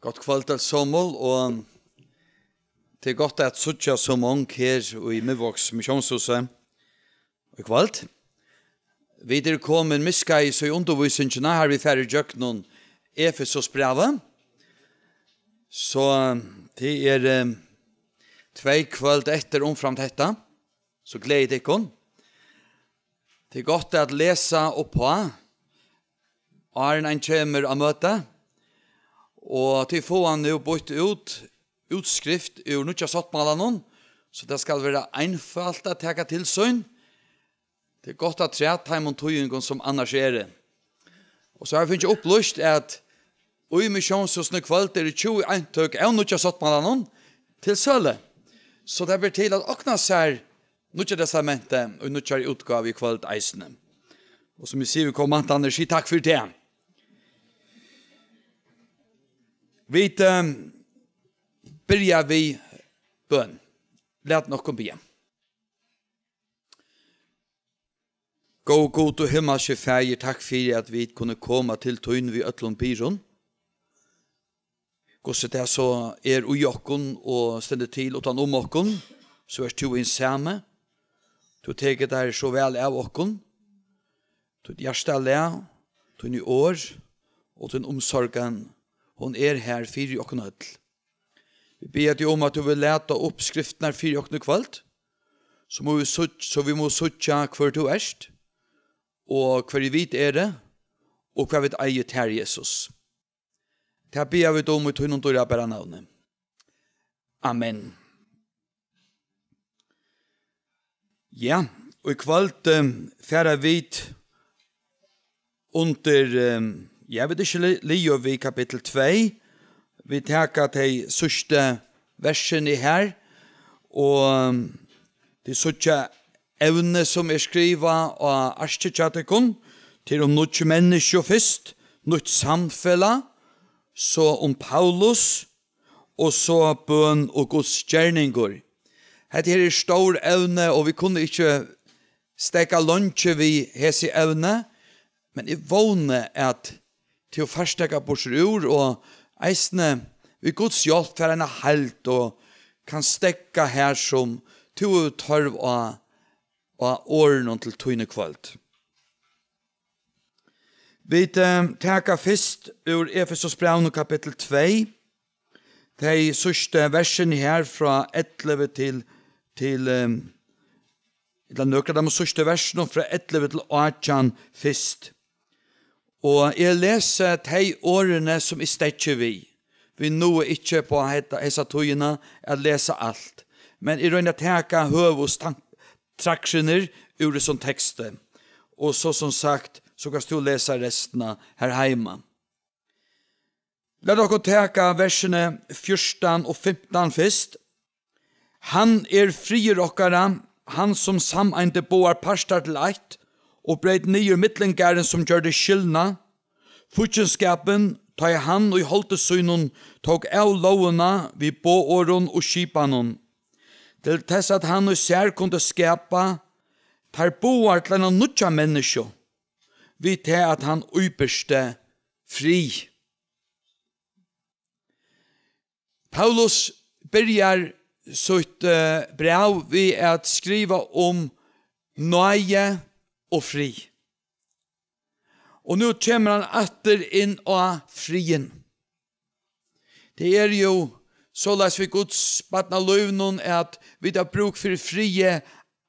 Godt kvöld alt Sommel, og det er godt at suttja så mange her i Mivåks misjonshuset i kvalt. Vi er kommet miska i så i undervisningene her vi færre djøknen Efesos brevet. Så det er um, tvei kvöld etter omframt dette, så gleder jeg ikke. Det er godt at lesa oppa, og er en kommer av møtet, Og til få han nå bort ut utskrift ur nutja sottmalanon, så det skal være einfalt å teka til søgn. Det er godt at heim og tøyengon som annars er det. Og så har jeg finnet opplyst at ui misjonsjøsne kvalt er i 20 eintøk av nutja sottmalanon til søle. Så det blir til at åkna sær nødja testamentet og nødja utgave i kvalt eisene. Og som vi sier, vi kommer antander, si takk for det. Vi um, byrja vi bøn. Læt nokon kom be. Gå god og himmelske feir, takk fyrir at vi kunne koma til tøyn vi ötlun pyron. Gåset det så er ui okkon og stendet til utan om okkon, så er tu innsame. Du teget er så vel av okkon. Du hjersta le, du ni år, og du omsorgan Hon er her fyrir okken öll. Vi ber deg om at du vil leta opp skriftene fyrir okken kvöld, så, må vi sutt, så vi må suttja hver du erst, og hver vi vit er det, og hver vi eier til Jesus. Det ber vi om i tunnen døra bæra navnet. Amen. Ja, og i kvöld um, færa vit under um, Jeg vet ikke lio vi kapittel 2. Vi teka til sørste versen i her, og det sørste evne som er skriva av Arstetjatikon, til om noe menneske først, noe samfella, så om Paulus, og så bøn og Guds gjerninger. Hette her er stor evne, og vi kunne ikke steka lunsje vi hese evne, men jeg vågne at til å farstegge borser ur, og eisne, vi gods hjelp for en helt, og kan stekka her som to og tørv og, og årene til tøyne kvalt. Vi teka fyrst ur Efesos brevn kapittel 2, de sørste versen her fra 11 til, til um, eller nøkker de sørste versene fra 11 til 18 fyrst. Og jeg leser de årene som jeg stekker vi. Vi nå er ikke på hese togene å lese alt. Men jeg røyner teka høvås traksjoner ur det som tekstet. Og så som sagt, så kan du lese resten her hjemme. La dere teka versene 14 og 15 først. Han er frier okkara, han som sameinte boar parstar til eit, og breit nye mittlengaren som gjør det skyldna, futjenskapen, ta i han og i holtesynon, tok av lovena vi bååren og skipanen. Til tess at han og sær kunne skapa, tar boar til en nutja menneske vi til at han uiperste fri. Paulus byrjar sutt uh, brev vi at skriva om nøye og fri. Og nå kommer han atter inn av frien. Det er jo så las vi Guds badna løvnån noen at vi tar bruk for frie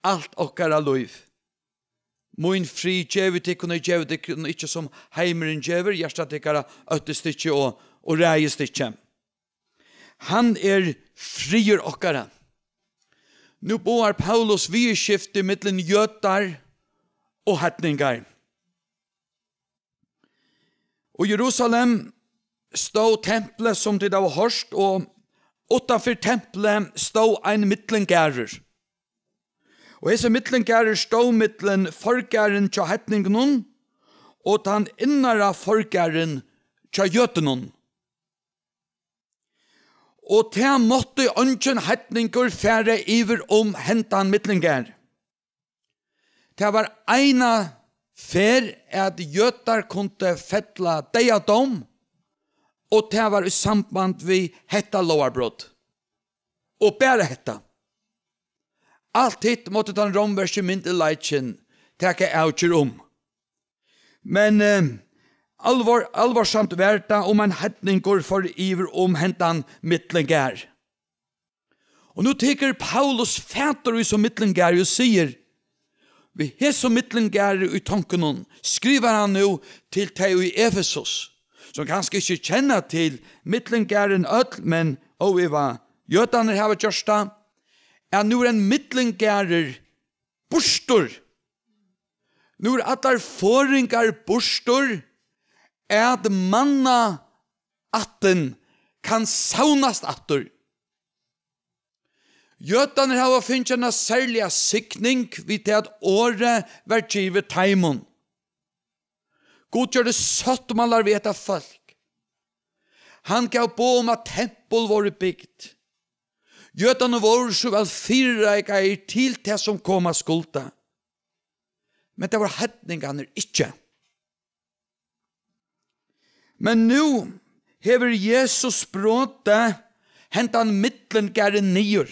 alt okkara løv. Moin fri djevet tikkene djevet tikkene ikkje som heimeren djever, hjersta tikkara øttestikje og, og reiestikje. Han er frier okkara. Nu boar Paulus vi skifte mittlen jötar og hetningar. Og Jerusalem stod tempelet som det var hørst, og utenfor tempelet stod ein mittlengærer. Og hese mittlengærer stod mittlen forgæren til hetningen, og den innere forgæren til jøtenen. Og til måtte ønsken hetninger fære iver om hentan mittlengærer. Det var eina fer at jötar kunde fettla deia dom, og det var i samband vi hetta lovarbrott. Og bare hetta. Alt hitt måtte den romverske mynd i leitjen teka avtjur om. Men eh, alvor, alvorsamt verta om en hetningur for iver om hentan mittlengar. Og nu teker Paulus fætter i som mittlengar og sier – Vi hesa mittlen gære i tanken hon, skriver han nu til teg i Efesos, som kanskje ikke kjenner til mittlen gæren öll, men oiva, jötaner hava gjørsta, er nu en mittlen gærer bostor. Nu er allar foringar bostor, er at manna atten kan saunast attur. Jötane hava finnst en særliga sikning vid det at året var givet taimon. God gjør det søtt om alle vet av folk. Han gav bo om at tempel var bygd. Jötane var så vel fyrreika i til det som kom av skulda. Men det var hedningene ikke. Men nu hever Jesus bråte hentan mittlen gære nyer.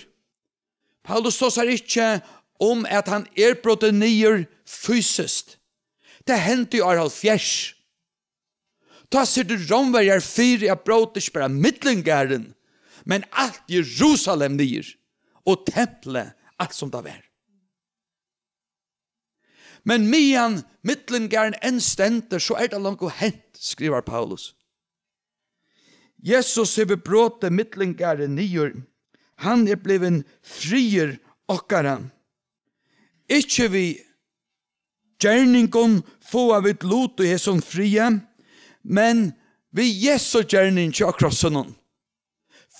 Paulus tåsar ikkje om at han er brotet nyer fysiskt. Det hendte i år halvfjers. Ta ser du romverjar fyri at brotet ikke bare men alt Jerusalem nyer, og tempelet, alt som det var. Men mian midlingaren enn stenter, så er det langt og hent, skriver Paulus. Jesus har bebråte midlingaren nyer, Han er bliven frier okkara. Ikkje vi gjerningon få av et lot og jesom frie, men vi jesu gjerning til akrossen.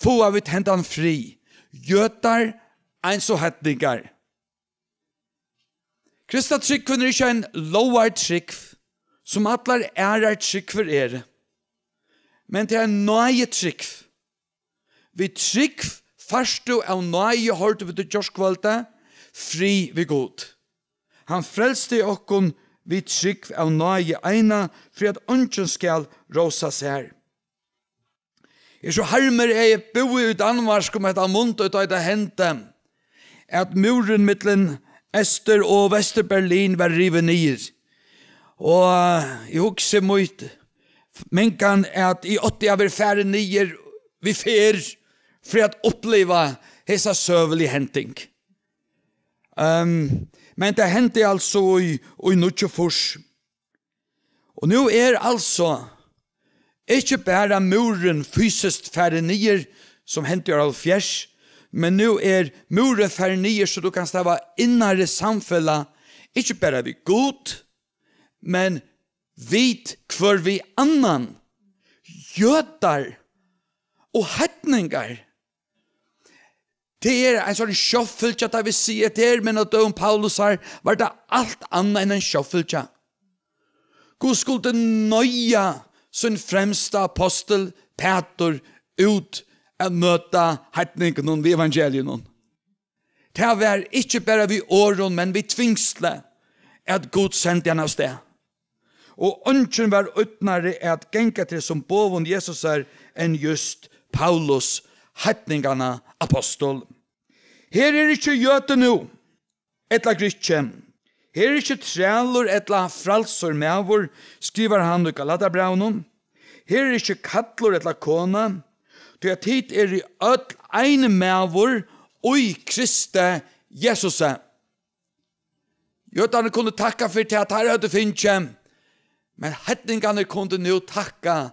Få av et hendan fri, gjøtar, eins og hettningar. Krista tryggven er ikke en lovar tryggv, som atlar erar tryggver er. Men det er en nøye tryggv. Vi tryggv Først du av nøye hørte vi til kjørskvalgte, fri vi god. Han frelste okkon vi trygg av nøye eina, fri at ønsken skal råsa seg Jeg så harmer jeg bo i Danmark om etter munt og etter hente at muren mittlen Øster og Vesterberlin var rivet ned. Og jeg husker men kan at i åtti av er færre nyer vi fer för att uppleva hesa sövlig händing. Um, men det hände alltså i, i Nutsjefors. Och nu är alltså inte bara muren fysiskt färre nyer som hände i Alfjärs, men nu är muren färre nier så du kan stava innare samfälla, inte bara vid god, men vit kvar vi annan, jötar och hettningar Det er en sånn sjåfylltja da vi sier det er, men at døren Paulus har vært alt annet enn en sjåfylltja. God skulle nøya sin fremsta apostel, Peter, ut at møte hertningen ved evangelien. Det var ikke bare vi åren, men vi tvingsle at Gud sendte henne av sted. Og ønsken var utnare at genka til som boven Jesus er enn just Paulus, hertningene apostel. Her er ikkje jøte nu, etla grykje. Her er ikkje trælor etla fralsor mevor, skriver han i Galatabraunum. Her er ikkje kattlor etla kona, til at hit er i öll ein mevor oi Kriste Jesus. Jøtane kunne takka for til at her høyde finnje, men hettningane kunne nu takka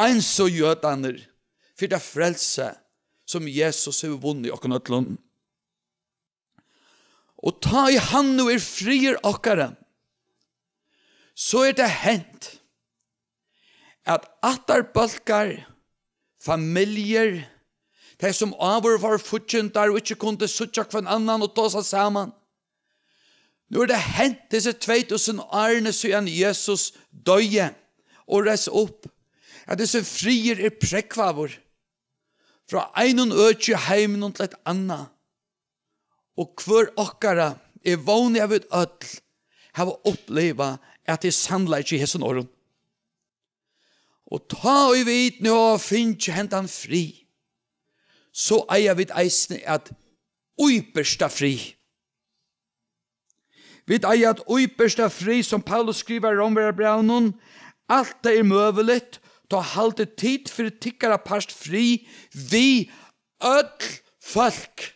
eins og jøtane for det frelse som Jesus har vunnit och nötlund. Og ta i han nu er frier okkara, så er det hent at attarbalkar, familier, de som avur var futjundar og ikke kunde sutja kvann annan og ta seg saman. Nå er det hent disse 2000 årene siden Jesus døye og reis opp, at disse frier er prekvavur, fra einun øtje heimen til et anna. Og hver okkara er vågne av et ødel hava oppleva at det er ikke i hessen åren. Og ta og vit nå og finnje hentan fri, så eia vit eisne at uipersta fri. Vit eia at uipersta fri, som Paulus skriver om vera braunen, alt det er møvelet, ta halte tid for tikkara parst fri vi öll folk.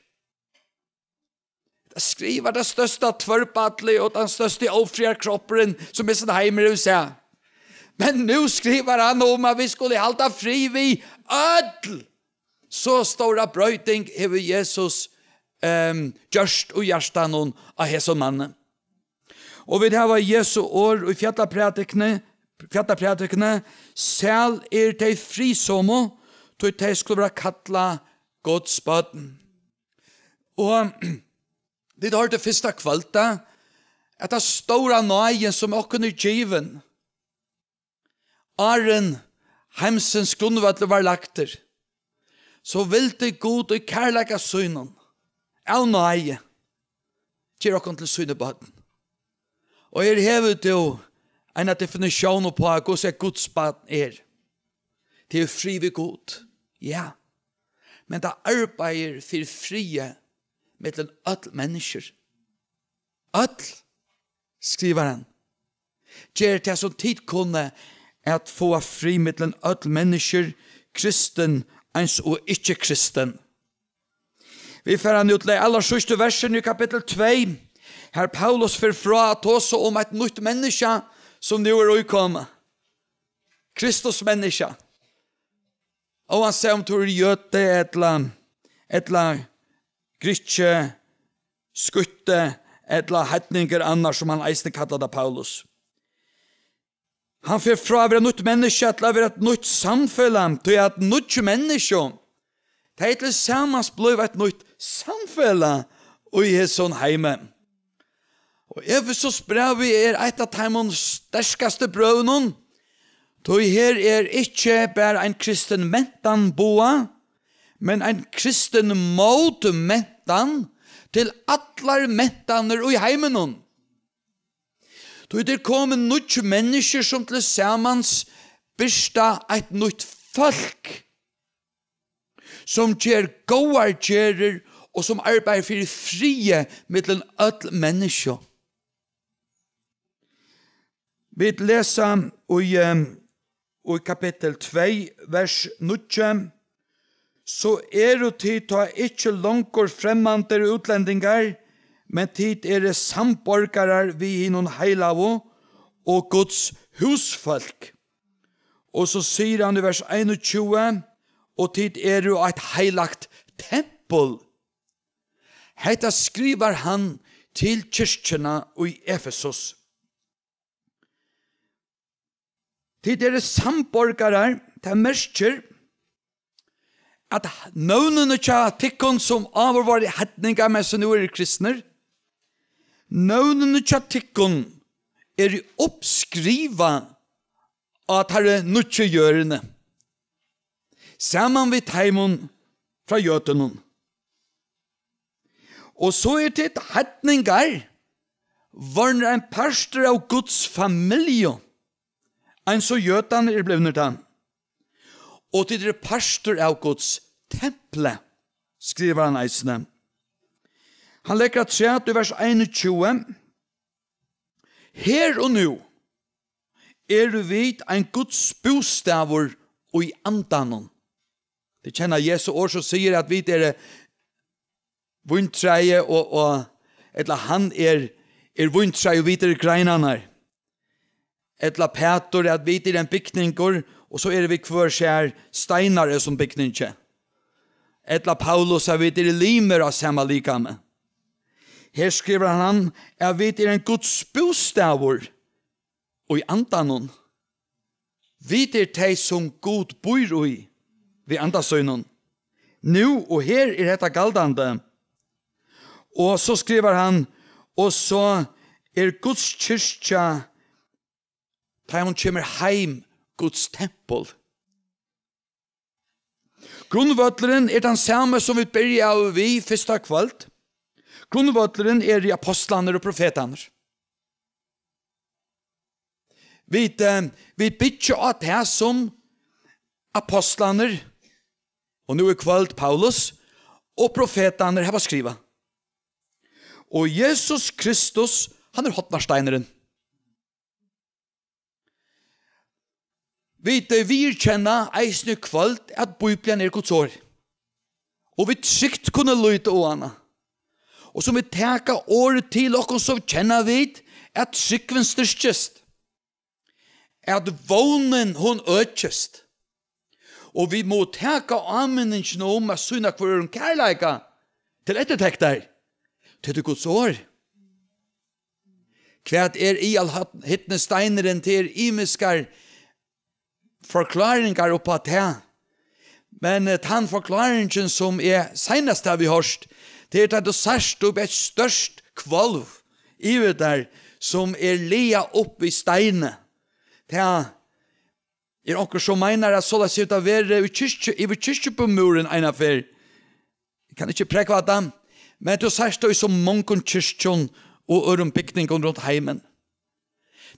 Det skriver det største tvørpatli og den største ofriar kroppen som er sin heimer i USA. Men nu skriver han om at vi skulle halta fri vi öll. Så stora brøyting hever Jesus um, gjørst og hjertan av hese mannen. Og vi har Jesu år og fjallapratikne fjallapratikene, sel er de frisomo, tog de skulle være kattla Guds. Og vi har det første kvalta, at det store nøyen som åkken er given, Aren, heimsens grunnvøtle var lagter, så vil det god og kærlega synen, av nøye, gjør åkken til synebøten. Og her hevet jo, en definisjon på hvordan er Guds barn er. Det er fri ved god. Ja. Men det arbeider for frie mellom alle mennesker. Alle, skriver han. Gjer til som tid kunne at få fri mellom alle mennesker, kristen, ens og ikke kristen. Vi får han lei aller sørste versen i kapittel 2. Her Paulus får fra at også om et nytt menneske, som nu är utkomma. Kristus människa. Och han säger om du är göte etla, etla gritche, skutte, etla hettninger annars som han eisne kallade Paulus. Han fyrir fra å være nytt menneske til å være et nytt samfunn, til at nytt menneske. Det er til samans blei et nytt samfunn og i hans heime. Og Efesos brev er eit av teimon sterskaste brøvnun, Toi her er ikkje bare ein kristen mentan boa, men ein kristen mot mentan til allar mentaner og i heimenon. Toi der kom nutt mennesker som til samans byrsta eit nutt folk, som gjer goar gjerer og som arbeid fyrir frie mittlen öll mennesker. Vi lesa i, i kapittel 2, vers 9, så er jo tid ta ikkje langkor fremmande utlendingar, men tid er det samborgare vi hinnon heilavo og Guds husfolk. Og så sier han i vers 21, og tid er jo eit heilagt tempel. Hetta skriver han til kyrkjena i Efesos. Tid er samborgare, det er mersker, at nøvnene tja tikkun som avur var i hetninga med som nu er kristner, nøvnene tja tikkun er i oppskriva at herre nutje gjørende. Saman vi teimon fra gjøtenon. Og så er det hetningar, var en parster av Guds familie, ein så gjøtan er blivnert han. Og til dere pastor av Guds temple, skriver han eisene. Han lekker at seg i vers 21, Her og nu er du vidt ein Guds bostavur og i andanon. Det kjenner Jesu år som sier at vi er vundtreie og, og etla han er, er vundtreie og vi er greinanar etla Petor at vi til en bygningur, og så er vi kvar skjær steinare som bygninger. Etla Paulus er vi til limer av samme likame. Her skriver han at vi til en gods bostavur, og i andanon. Vi til teg som god bor i, vi andasøynon. Nu og her er dette galdande. Og så skriver han, og så er Guds kyrkja Ta hon kommer heim Guds tempel. Grunnvøtleren er den samme som vi byrja av vi fyrsta kvöld. Grunnvøtleren er i apostlaner og profetaner. Vi, vi bytja at det som apostlaner, og nu er kvöld Paulus, og profetaner heva skriva. Og Jesus Kristus, han er hotnarsteineren. Vi det virkjenna eisne kvöld at Bibelen er Guds år. Og vi trygt kunne lyte å henne. Og som vi teka året til okkur så kjenna vi at sykven styrkjest. At vånen hun økjest. Og vi må teka anmenningen om at syna hver en kærleika til ettertekter. Til det Guds år. Kvært er i all hittne steineren til imiskar forklaringar oppa til. Men den forklaringen som er senest av vi hørst, det er at du sørst opp et størst kvalv i der som er lia opp i steinene. Det er onker som mener at såla ser ut av være i kyrkje på muren en affær. Jeg kan ikke prekva dem, men du sørst opp i så mange kyrkjon og øren bygningen rundt heimen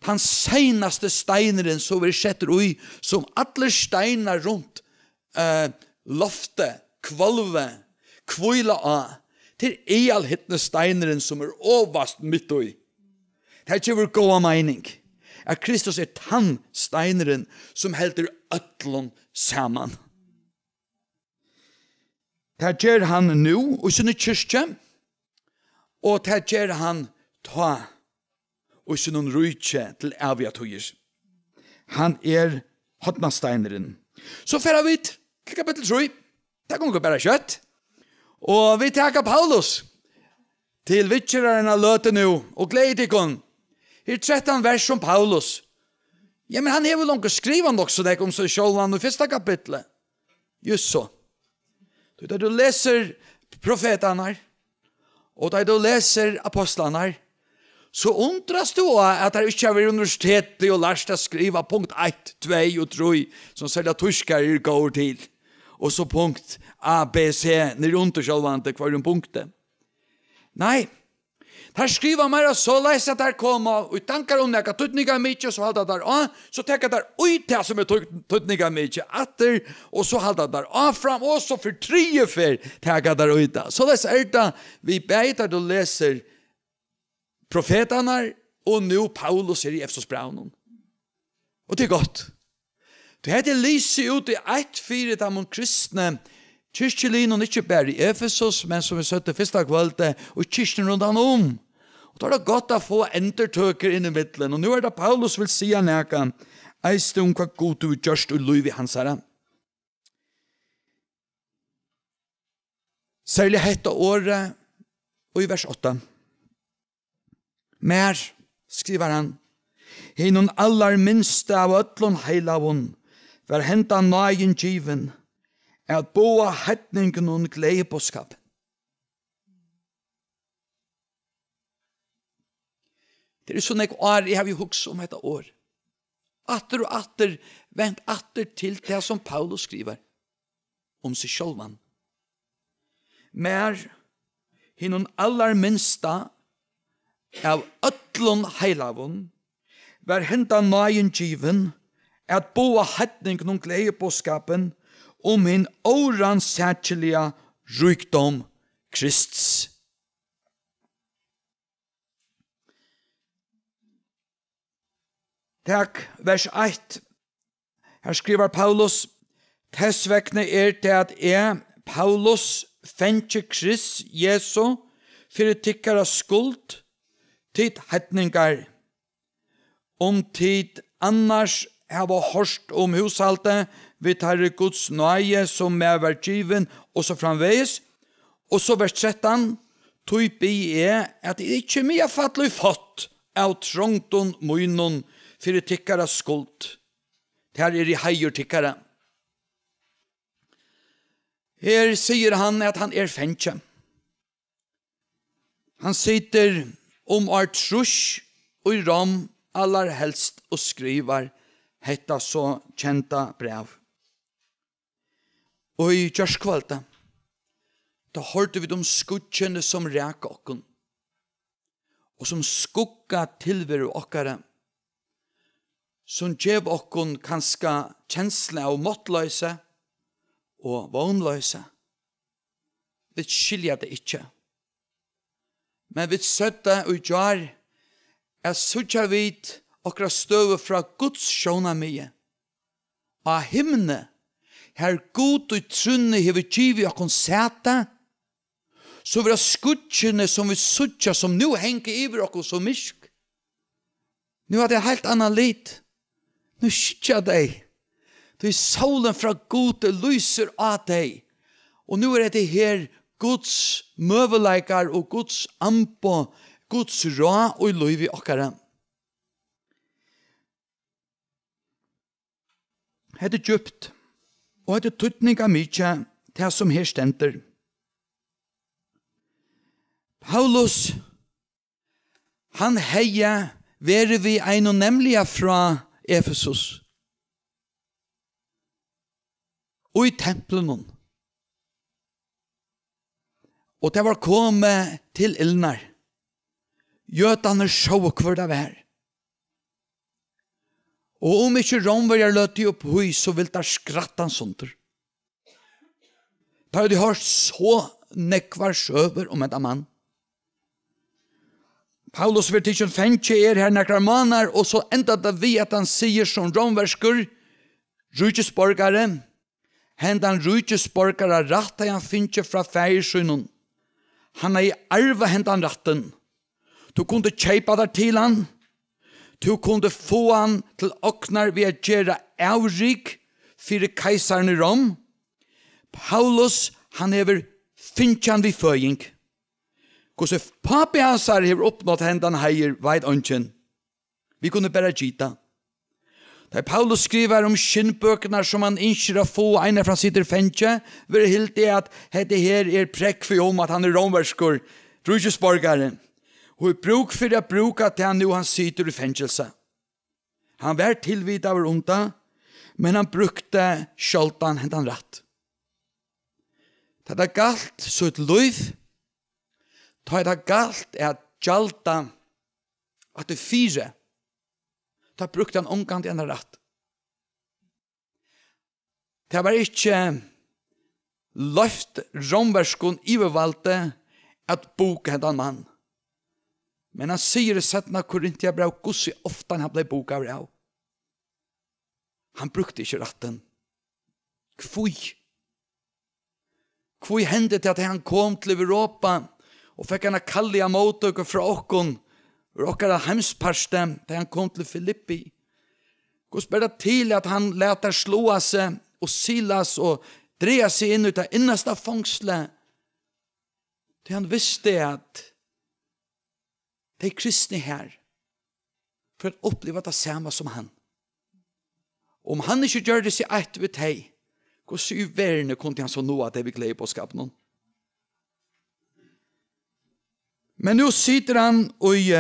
den seinaste steineren som vi setter ui, som alle steinar rundt uh, loftet, kvalve, kvila av, til eal hittne steineren som er ovast mitt ui. Det er ikke vår goa mening. At Kristus er tann steineren som helder ötlån saman. Det gjør han nu, og sinne kyrkje, og det gjør han ta og ikke noen rujtje til evige tøyer. Han er hotnasteineren. Så fer vi til kapittel 3. Det kan bare kjøtt. Og vi takker Paulus til vittkjøreren av løte nå, og gleder ikon. Her trettan vers om Paulus. Ja, men han er vel langt skrivan også det om seg selv i første kapittelet. Just så. Da du leser profetene her, og da du leser apostlene her, så undras du at det ikke er universitetet og lærer å skrive punkt 1, 2 og 3 som selger tyskere i går til. Og så punkt A, B, C, nere under sjølvande hver en punkte. Nei, Der skriver mer så leis at der kommer og tankar om nekka tuttninga mykje, så halda der av, så tenker der ut det som er tuttninga mykje atter, og så halda der av fram, og så for trije fer tenker der ut til. Så leis er det vi beiter du leser profetarna og nu Paulus er i Efesos braunen. Og det er godt. Det heter lyse ut i ett fire av de kristne kyrkjelin og ikke bare i Efesos, men som vi søtte første kvalitet, og kyrkjen rundt han om. Og da er det godt å få entertøker inn i middelen, og nå er det Paulus vil si han eka, eist om hva god du gjørst og lov i hans herre. Særlig hette året, og i vers 8 mer, skriver han, hinun allar minste av ötlun heilavun, var henta nøyen given, at boa hettningen og glede på skap. Det er sånn jeg år, jeg har jo huks om dette år. Atter og atter, vent atter til det som Paulus skriver om seg sjølvan. Mer, hinun allar minsta av ötlun heilavun, var henda nægen given, at boa hætning nung glei boskapen, om hin åran sætjelia rykdom Krists. Takk, vers 1. Her skriver Paulus, Tessvekne er det at jeg, Paulus, fengt Krist, Jesu, fyrir tikkara skuld, tid hetningar, om tid annars hava hårst om hushalte, vi tar Guds nøye som er vergiven, og så framveis, og så vers 13, tog bi er at det ikkje mye fattelig fått av trångton munnen fyrir tikkara skuld. Her er i heier tikkara. Her sier han at han er fengtje. Han sitter om er trus og i rom allar helst og skrivar hetta så kjenta brev. Og i kjørskvalta, da hørte vi om skudkjene som ræk okken, og som skukka tilveru okkara, som gjev okken kanska kjensle av måttløyse og vognløyse. Vi skilja det ikkje men vi søtta og gjør er suttja vit okra støve fra Guds sjåna mye. Av himne, her god og trunne hever givet okon sæta, så vera skutsjene som vi suttja som nu henger iver okon som misk. Nu er det helt annan lit. Nu skitja deg. Du er solen fra god og lyser av deg. Og nu er det her Guds møveleikar og Guds ampo, Guds rå og lov i okkara. Hette djupt, og hette tuttning av mykje til som her stenter. Paulus, han heia vere vi ein og nemliga fra Efesus. Og i tempelen hon. Og det var kommet til ildnar. Gjøtane sjå hvor det var. Og om ikke romverjer løte opp hui, så vil det skratta han sånt. Da har de hørt så nekvar sjøver om et mann. Paulus vil ikke fengje er her nekkar manar, og så enda det vi at han sier som romverskur, rujtjesborgare, hendan rujtjesborgare rattar han finnje fra feirsynnen. Han er i arva hendan ratten. Du kunde kjeipa der til han. Du kunde få han til oknar vi at gjera avrik fyrir keisaren i Rom. Paulus, han hever finchan vi føying. Kose papi hans har hever oppnått hendan heier veit ønsken. Vi kunne bare gita. Da Paulus skriver om skinnbøkene som han innskjer å få ene fra sitt fengje, vil det helt det at dette her er prekk for om at han er romersker, trusjesborgare, og i bruk for å bruke til han nå han sitter i fengelse. Han var tilvidt av onda, men han brukte sjoltan hentan ratt. Ta det galt så et løyv, ta det galt er at gjalta at det fire Da brukte han omgang til en rett. Det var ikke løft romverskon ivervalgte at boka hendan mann. Men han sier i settene Korintia brev gussi ofta han blei boka brev. Han brukte ikke ratten. Kvui. Kvui hendte til at han kom til Europa og fikk han a kalli av mottøkken fra okkon ur okkara heimsparste, da han kom til Filippi. Guds berre til at han leter slåa seg og silas og dreja seg inn ut av innasta fangsle, til han visste at de kristne her, for å oppleva det samme som han. Om han ikke gjør det seg eit ved deg, hvordan i verden kunne han så noe at det vi gleder på skapen noen? Men nu sitter han i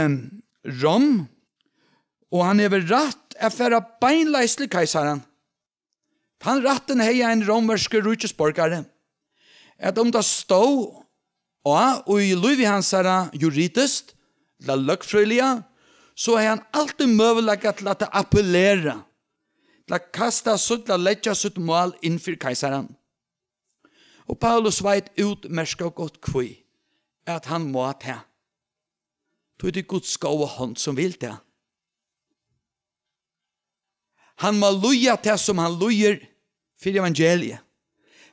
Rom, og han er rett er for å beinleisle kejsaren. Han ratten heia en romerske rutsjesborgare. At om det stå og, og i Louis hans juridist, la løgfrøyliga, så er han alltid møvelegget til at appellere, til at kaste sutt, til at letja sutt mål innfyr kejsaren. Og Paulus veit ut merska og godt kvøy, at han må ta. Då er det Guds gåva hånd som vill det. Han må loja til som han lojer for evangeliet.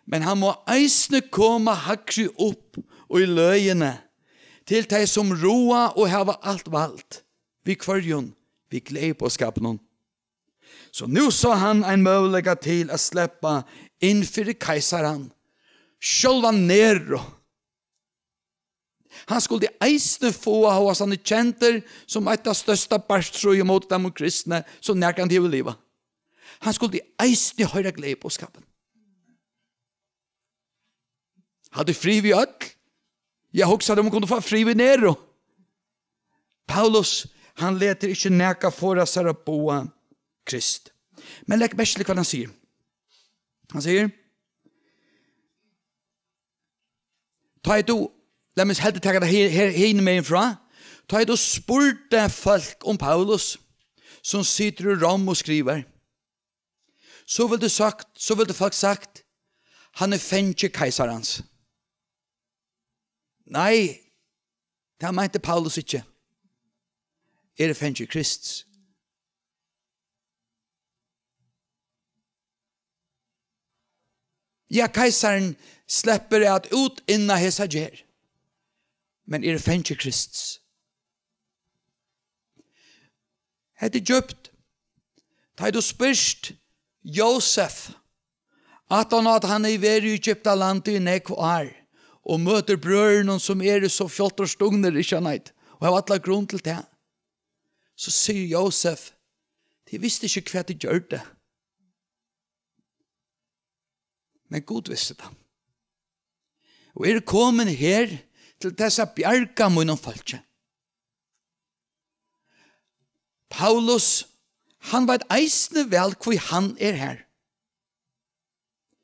Men han må eisne komme hakri opp og i løyene til de som roa og hava alt valgt. Vi kvarjon, vi glei på skapnon. Så nu sa han en møvlega til å sleppa inn for kajsaran. Sjolva nero. Han skulle eisne få av oss han kjenter som et av største barstrøy mot dem og kristne som nærkant i livet. Han skulle eisne høyre glede på skapen. Hadde fri vi ødel. Jeg hoksa dem kunne få fri vi nero. Paulus, han leter ikke næka for oss her å bo krist. Men legg best hva han sier. Han sier, Ta i du La meg helt ta det her, her, her med fra. Ta et og spurte folk om Paulus, som sitter i Rom og skriver. Så vil du sagt, så vil du folk sagt, han er fengt keiserens. Nei, det mente Paulus ikke. Er det fengt Krists? Ja, keisaren slipper at ut inna hesa gjer men er fengt Kristus. Hette djupt. Ta du spyrst Josef at han at han er veri i Egypta land i nekv år og møter brøren som er så fjollt og stugner i kjannait og har atla grunn til det. Så sier Josef de visste ikke hva de gjør det. Men Gud visste det. Og er kommet her til dessa bjarga munnen falskje. Paulus, han var eisne vel hvor han er her.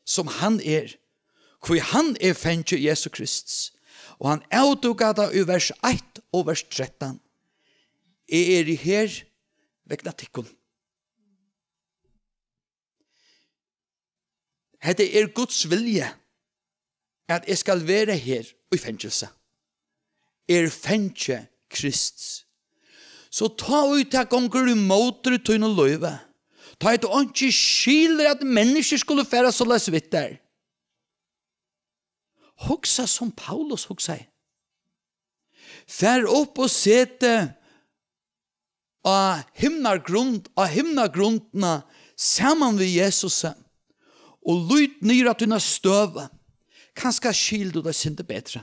Som han er. Hvor han er fengje Jesu Kristus. Og han avduga da i vers 1 og vers 13. Jeg er i her vekna tikkun. Hette er Guds vilje at jeg skal være her i fengelse er fengje Krist. Så ta ut her gonger du måter ut og løyve. Ta ut og ikke skiler at mennesker skulle fære så løs vitt der. Hoksa som Paulus hoksa. Fær opp og sete av himnagrund, av himnagrundna saman vi Jesus og lyt nyra tunna støve. Kanska skil du deg sinte betre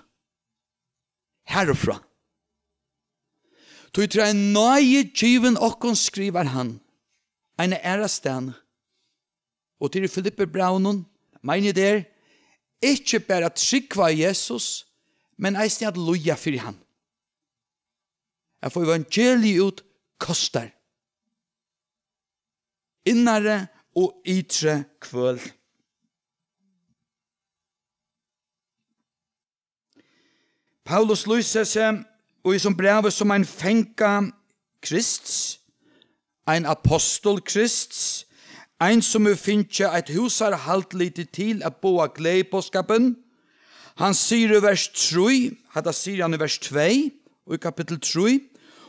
herfra. Tu tre en nøye tjiven okkon skriver han, ene æra stan, og til Filippe Braunon, meine der, ikke bare at Jesus, men eisne at loja fyrir han. Jeg får evangeliet ut kostar. Innare og ytre kvöld. Paulus lyser seg og i som brevet som ein fenka krist, ein apostol krist, ein som vi finner eit husar halt lite til a boa glei på skapen. Han sier i vers 3, hatta sier han i vers 2, og i kapittel 3,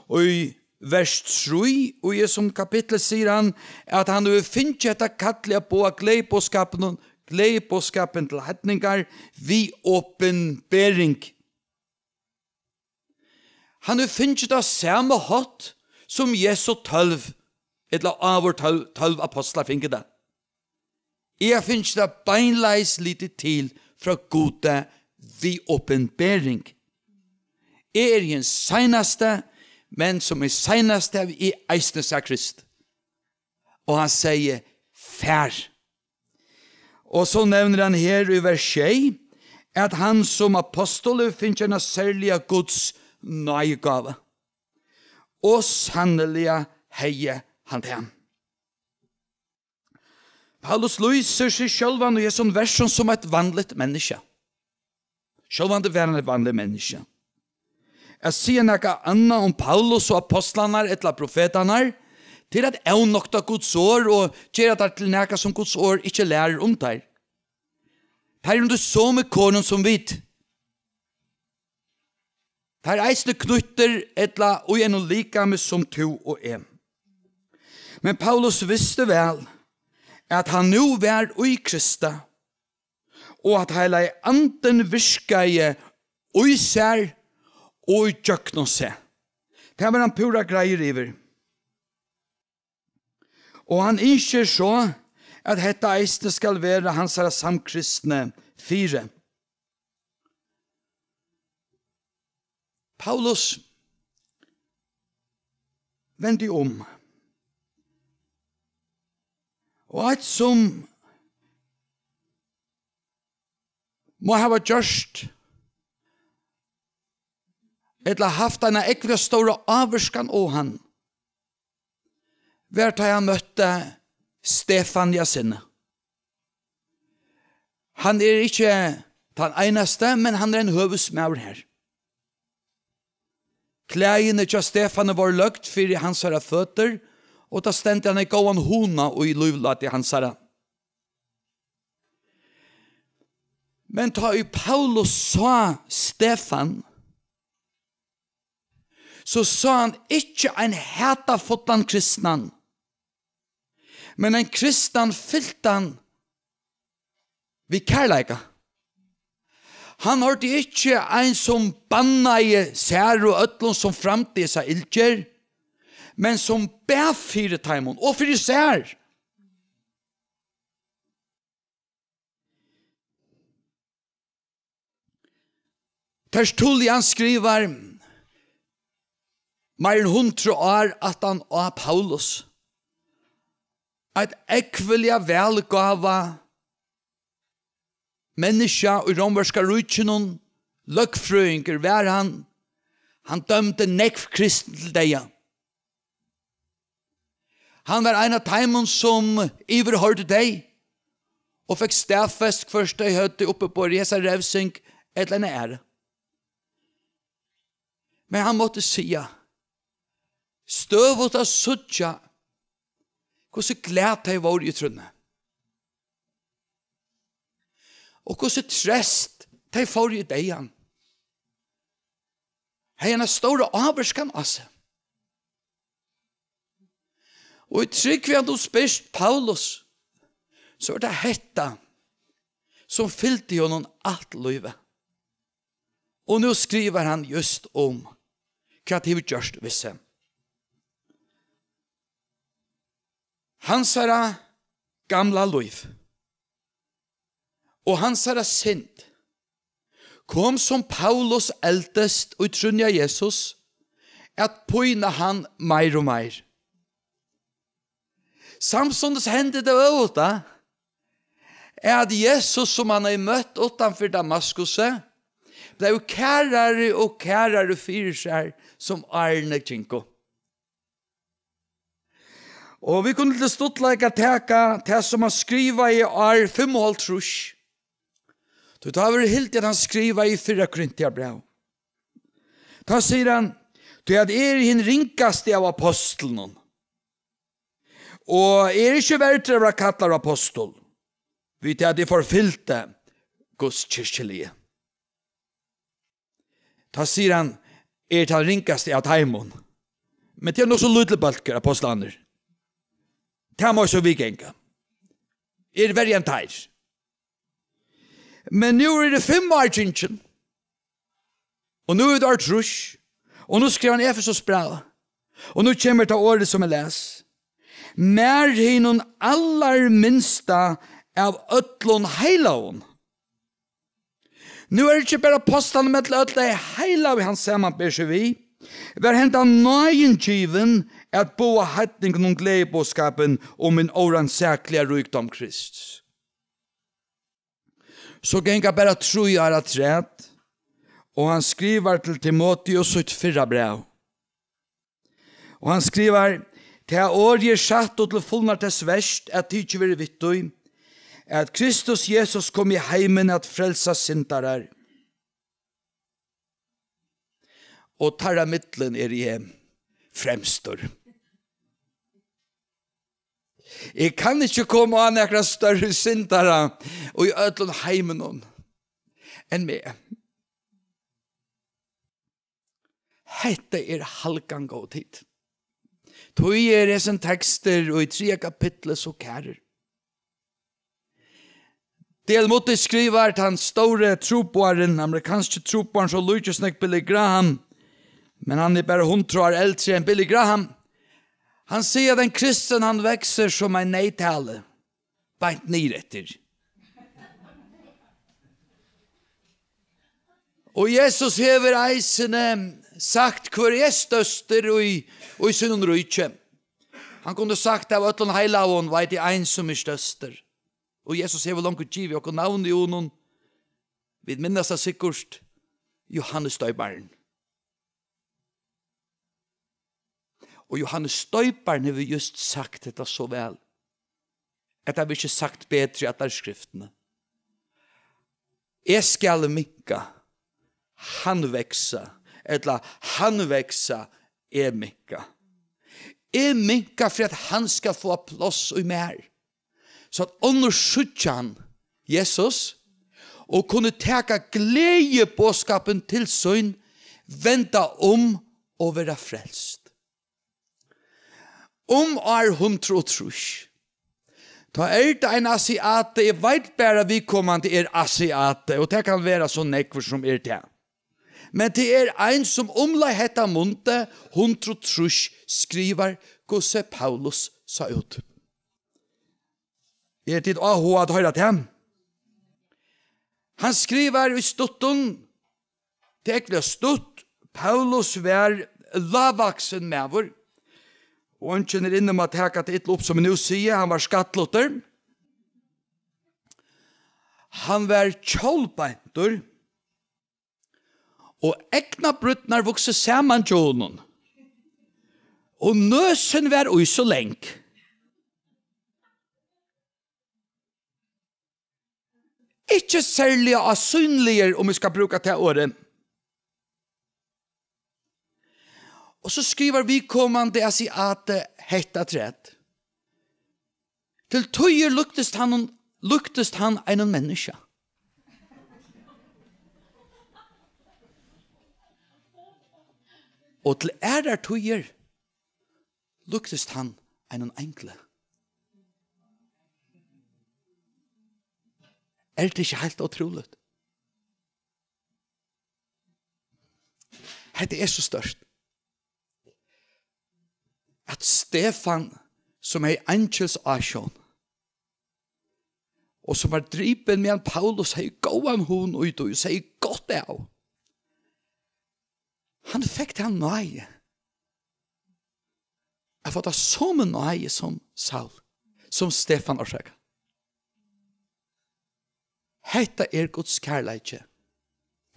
og i vers 3, og i som kapittel sier han at han vi finner et kattelig a boa glei på skapen, glei på skapen til hetningar vi åpenbering. bering han er finnst det samme hatt som Jesu tølv, eller av vår tølv, tølv apostlar finnst det. Jeg finnes det beinleis lite til fra gode vi oppenbering. Jeg er en seinaste, men som er seinaste av i eisnes av Krist. Og han sier, fær. Og så nevner han her i vers 6, at han som apostol finnes en særlig av Guds nøygave. Og sannelig heie han til. Paulus lyser seg selv og Jesu versen som et vanligt menneske. Selv om det var en vanlig menneske. Jeg sier noe annet om Paulus og apostlene eller profetene, til at jeg nok tar Guds år og gjør at det er til noe som Guds år ikke lærer om der. Her er du så med kåren som vidt. Det er eisne knutter etla og gjennom likame som to og en. Men Paulus visste vel at han nu var ui Krista og at heila i anden virka i ui sær og i tjøkno se. Det var han pura greier iver. Og han innskjer så at hetta eisne skal være hans samkristne fire. Fire Paulus vendi om. Og eit som må hava gjørst etla haft eina ekvira stóra avvurskan og han vært har han møtte Stefan Jasinne. Han er ikkje den einaste, men han er en høvesmauer her. Klæene tja Stefane var løgt fyrir hans herra føtter, og da stendte han i gåan hona og i luvlat i hans herra. Men ta i Paulus sa Stefan, så sa han ikkje ein heta fotan kristnan, men ein kristnan fyltan vi kærleika. Han hørte ikke en som banna i sær og øtlån som framtid seg ilger, men som bæ fire taimon og fire sær. Terstulli han skriver Meirin hundru år at han og Paulus at ekvelja velgava menneska og romerska rujtjenon, løkfrøyngur vær han, han dømte nekv kristen til deia. Han var ein av teimen som iverhørte deg, og fikk stafest først i høyde oppe på Resa Revsing, et eller ære. Men han måtte sija, støvot av suttja, hvordan glæd de var i trunnet og hvordan trest de får i deg han. Hei en stor avberskan av seg. Og i trygg vi du spørst Paulus, så er det hetta som fyllte jo noen alt løyve. Og nå skriver han just om hva det vi gjørst visse. Hans herre gamla løyve og hans er sint. kom som Paulus eldest og utrunja Jesus at poina han meir og meir. Samsondes hendte det åta er at Jesus som han har møtt utanfor Damaskus, ble jo kærare og kærare fyrir seg som Arne Kinko. Og vi kunne til stått like teka til som han skriva i år 5,5 trus. Du tar över helt at han skriva i 4 Korintia brev. Da sier han, du er er hin rinkaste av apostelen. Og er ikke verdt til å være kattler apostel. Vi tar de förfyllte Guds kyrkjelige. Da sier han, er til han rinkaste av taimon. Men det er noe så lydelig balker apostlander. Det här så vi gänga. Er verre enn tair. Men nu er det fem marginen. Og nu er det art rush. Og nu skriver han Efesos brev. Og nu kommer det året som jeg les. Mer hinnon allar minsta av ötlun heilavun. Nu er det ikke bare postan med til ötlun heilav han samanber seg vi. Vær henta nøyengiven at boa hettningen og gledebåskapen om en oransaklig rykdom Kristus så genga bara tru ära trätt och han skriver till Timoteus sitt förra brev. Och han skriver till årje satt och till fullmartes värst att tycka vi vittoj at Kristus Jesus kom i heimen at frelsa syndarar. Og tarra mittlen er i fremstor. Jeg kan ikke komme an ekra større syndere og i ødlån heimen enn meg. Hette er halkan god tid. Tøy er esen tekster og i tre kapitlet så kærer. Del måtte skriver han store troboaren, amerikanske troboaren, så Lucas Nick Billy Graham, men han er bare hundtrar eldre enn Billy Graham. Han sier at en kristen han vekser som en neitale, beint nyretter. Og Jesus hever eisene sagt hver er støster og i, og i sunnen rujtje. Han kunne sagt av ötlan heilavon var det ein som er støster. Og Jesus hever langt giv og navn i onon. Vi minnes av sikkert Johannes Døybaren. Og Johannes Støyparen har vi just sagt dette så vel. At det har vi ikke sagt bedre at det er skriftene. Jeg skal minka, han veksa, eller han veksa, er minka. Jeg minka for at han skal få plass og mer. Så at under skjutja Jesus, og kunne teka gleie påskapen til søgn, venta om og være frelst om er hundre og trus. Ta er det en asiate, jeg vet bare vi kommer til er asiate, og det kan være så nekver som er det. Men det er en som omla hetta munte, hundre og trus, skriver Gosse Paulus sa ut. Er det aho at høyre til ham? Han skriver i stutten, det er ikke stutt, Paulus var lavaksen med vår, og ønsken er inne med at heka til ytl opp som nu sier, han var skattlotter. Han var kjolbeintur, og ekna bruttnar vokse saman tjonen, og nøsen var ui så lenk. Ikke særlig asynligere om vi skal bruka til året, Og så skriver vi kommande at si at hetta træt. Til tøyer luktest han luktest han en menneske. Og til ærar tøyer luktest han en enkle. Er det ikke helt utroligt? Hette er så størst at Stefan, som er angels asjon, og som var dripen med en Paulus, sier gåan hun ut og sier godt av. Han fikk det han nøye. Jeg fikk det så mye nøye som Saul, som Stefan har sagt. Hetta er Guds kærleitje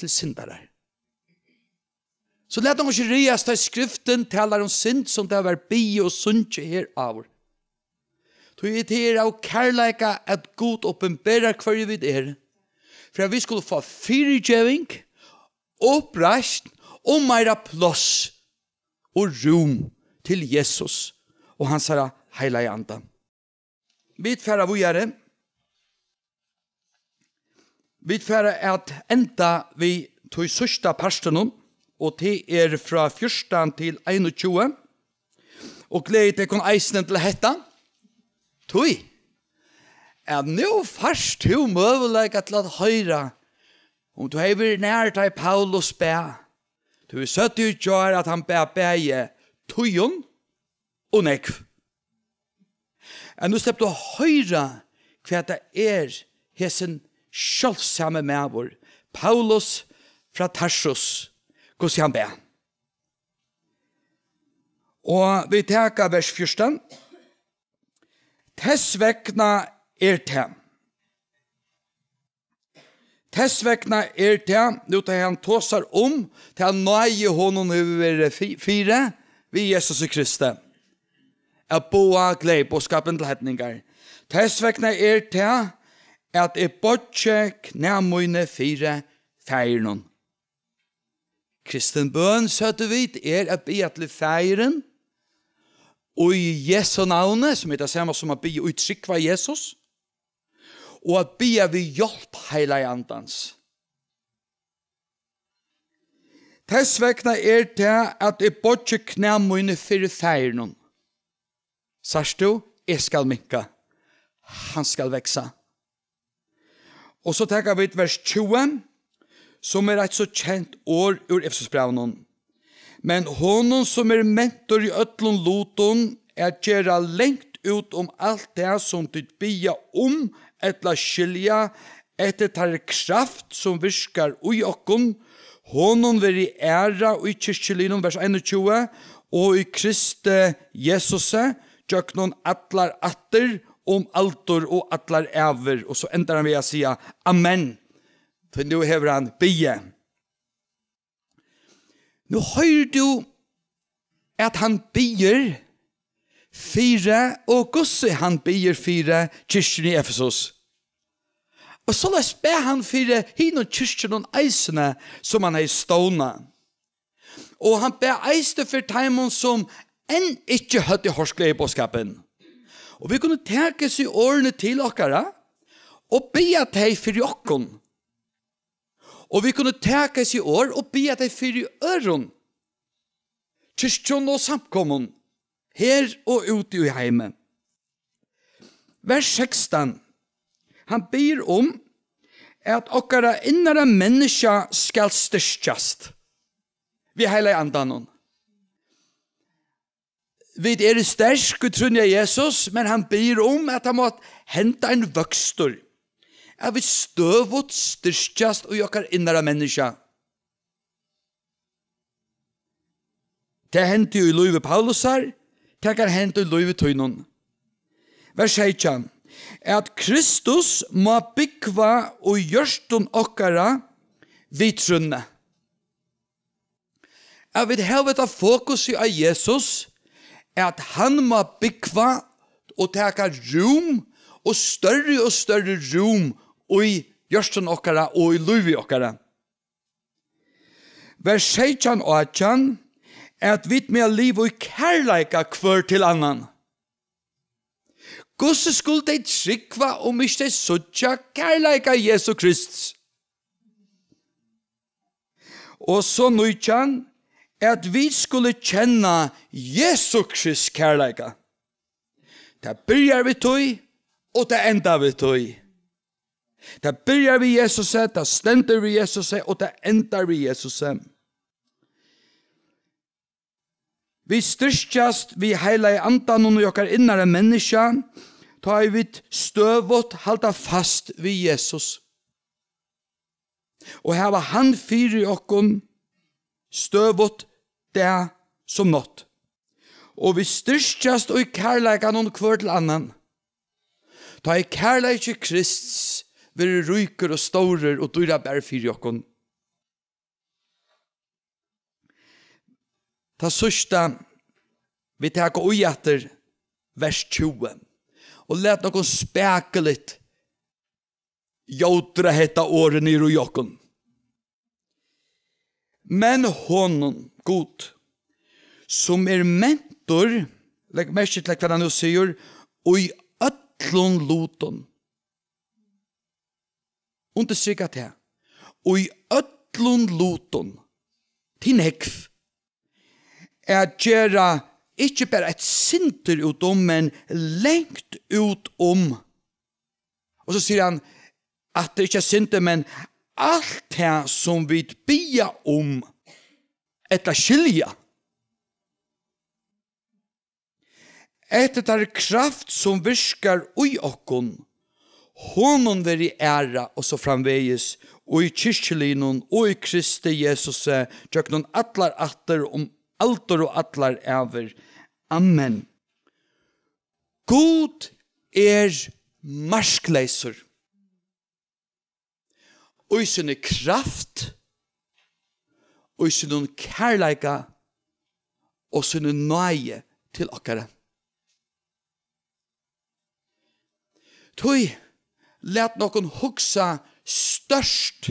til syndarar. Så let dem ikke rias til skriften talar om synd som det var bi og sundtje her av. Så det er av kærleika at god oppenberar hver vi er. For at vi skulle få fyrirgjøving, oppreist og meira plås og rom til Jesus og hans herre i andan. Vi tfæra vujare. Vi tfæra at enda vi tog sørsta parstenom og te er fra 14 til 21, og glede til kon eisen til hetta, tui, Er nå først to møvelega til at høyra, om du hever nær til Paulus bæ, du er søtt utgjør at han bæ bæje tujon og nekv. At nå stepp du høyra hva det er hesen sjølvsamme med vår, Paulus fra Tarsus, hvordan han ber. Og vi teker vers 14. Tess vekna er te. Tess vekna er te, nu tar han tåsar om, til han nøye honom over fire, vi Jesus og Kristi. Er boa glei på skapen til hetningar. Tess vekna er te, at er bortje knæmøyne fire feiren Kristen bøn, søtte vi, er at be til feiren, og i Jesu navne, som er det samme som at be uttrykva Jesus, og at be vi hjelp heila i andans. Tess vekna er det at jeg bortje knæ mine fyrir feiren. Sars du, jeg skal minka. Han skal veksa. Og så tenker vi et vers 20, som er et så kjent år ur Efesusbrevnen. Men honom som er mentor i ötlun loton er gjerra lengt ut om alt det som du bia om etla skilja etter tar kraft som virkar ui okkon, honom veri æra ui kyrkjelinum, vers 21, og i Kriste Jesuse, tjøknon atlar atter, om altor og atlar æver, og så endar han ved å si Amen for nu hever han bygge. Nu høyr du at han bygger fire, og gusse han bygger fire kyrkjen i Efesos. Og så lest be han fire hin og kyrkjen og eisene som han er stående. Og han be eiste for teimen som enn ikke høtt i horskle i bådskapen. Og vi kunne teke seg årene til okkara, og be at hei fyrir okkon, Og vi kunne teka i år og be at de fyre øron. Kyrstjon og samkommun, her og ute i heime. Vers 16. Han ber om at okkara innara menneska skal styrstjast. Vi heila i andanon. Vi er sterk, vi trunner Jesus, men han ber om at han må henta en vøkstor er vi støvot styrstjast og jokkar innara menneska. Det hendte jo i loive Paulusar, det kan hendte i loive tøynon. Vers 16. At Kristus må byggva og gjørstun okkara vitrunne. Jeg vil heve av fokus i av Jesus, at han må byggva og teka rom og større og større rom i gjørsten okkara og i luvi okkara. Vers 16 og 18 er at vi med liv og kærleika kvør til annan. Gosse skulle de trykva om ikke de suttja kærleika Jesu Krist. Og så nøytjan at vi skulle kjenne Jesu Krist kærleika. Det byrjar vi tøy, og det enda vi tøy. Det byrjar vi Jesus, det stender vi Jesus, og det endar vi Jesus. Vi styrstjast, vi heila i andan og jokkar innare menneska, ta i vitt støvot halda fast vi Jesus. Og heva han fyri okkon støvot det som nått. Og vi styrstjast og i kærleikan og kvart til annan. Ta i kærleik i Krist vere ryker og stårer og dyra bær fyrir jokken. Ta sørsta, vi tek og etter vers 20. Og let noen speke litt jodra hetta åren i rojokken. Men honom, god, som er mentor, legg mest til hva han nå sier, og i ötlun luton, understryka det. Og i ötlun luton, til nekv, er gjerra ikkje berre et sinter ut om, men lengt ut om. Og så sier han at det ikkje er sinter, men alt det som vi bia om, etter skilja. Etter der kraft som virkar ui okkon, honom veri ära och så framvegis och i kyrkjelinon och i Kristi Jesus tjöknon atlar atter om altor och atlar över. Amen. God er marskleiser. Og i sinne kraft, og i sinne kærleika, og sinne nøye til okkara. Tøy, let nokon hugsa størst.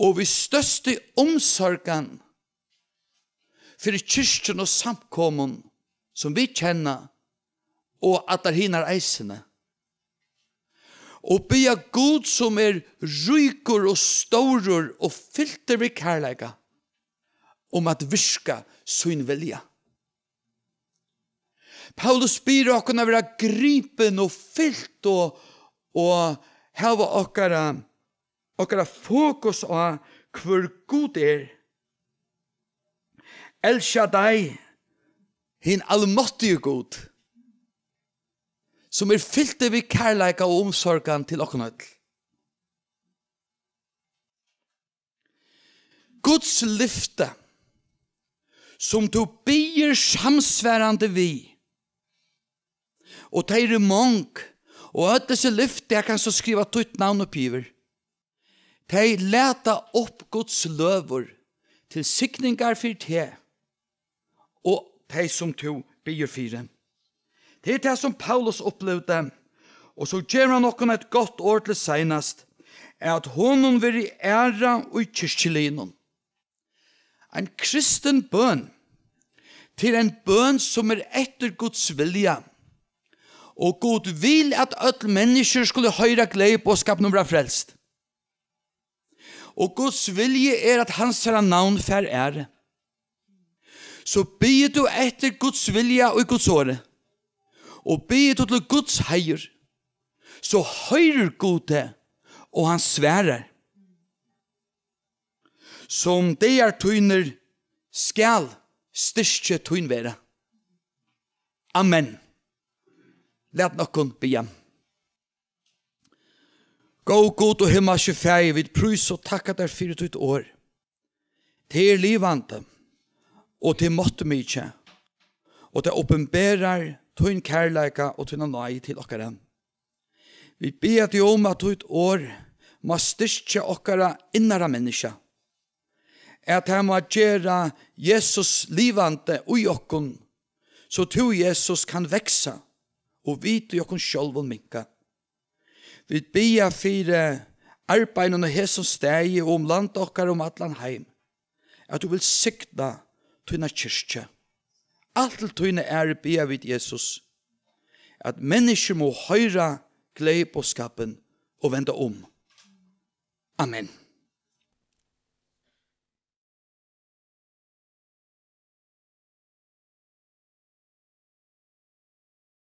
Og vi største omsorgan for kyrkjen og samkommun som vi kjenner og at der hinar eisene. Og bya god som er rykur og stårur og fylter vi kærleika om at virka sin vilja. Paulus spyr okkon å være gripen og fyllt og, og hava okkara, okkara fokus á hver god er. El Shaddai, hin allmåttige god, som er fyllt vi kærleika og omsorgan til okkon høll. Guds lyfte, som du byr samsværande vi, og teir mong, og at disse lyfte jeg kan så skriva tutt navn og piver. De leta opp Guds løver til sikningar for te, og de som to byr fire. Det er det som Paulus opplevde, og så gjør han noen et godt år til senest, er at honom vil i æra og i kyrkjelinon. En kristen bøn, til en bøn som er etter Guds vilja, og Gud vil at öll mennesker skulle høyra glei på skap numra frelst. Og Guds vilje er at hans herra navn fær er. Så be du etter Guds vilja og Guds åre, og be du til Guds heier, så høyrer Gud det, og han sværer. Som det er tøyner skal styrke tøynvere. Amen. Læt nokkon bia. Gå god og himma sju vid prus og takka der fyrir tutt år. Det er livande, og te måtte mykje, og det oppenberar tuin kærleika og tuina nøy til okkara. Vi ber at om at tutt år må styrkja okkara innara menneska, at han må gjøre Jesus livande ui okkon, så tu Jesus kan veksa, og vit kun okkum og minka. Vi bia fyrir arbeid og hesson steg og om land okkar om atlan heim, at du vil sikta tøyna kyrkja. Alt til tøyna er bia vid Jesus, at mennesker må høyra gleip og skapen og venda om. Amen.